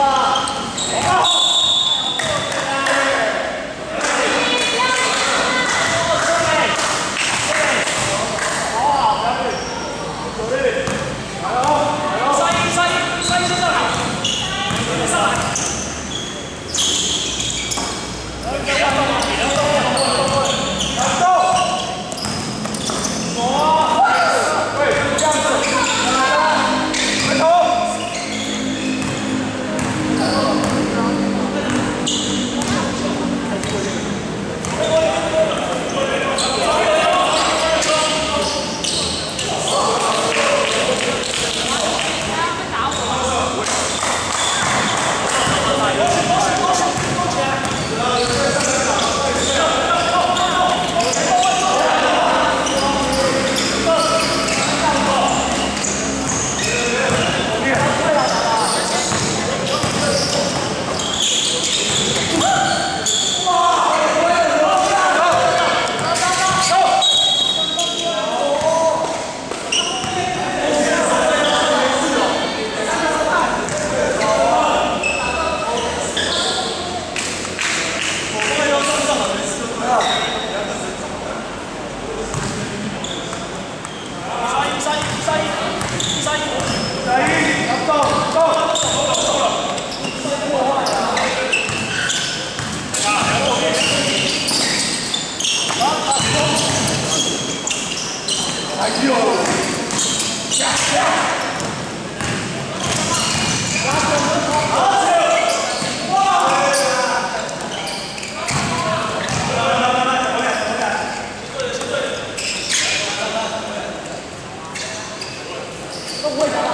Opa! Opa! 哎哟加油加油好好好好好好来来来来怎么干怎么干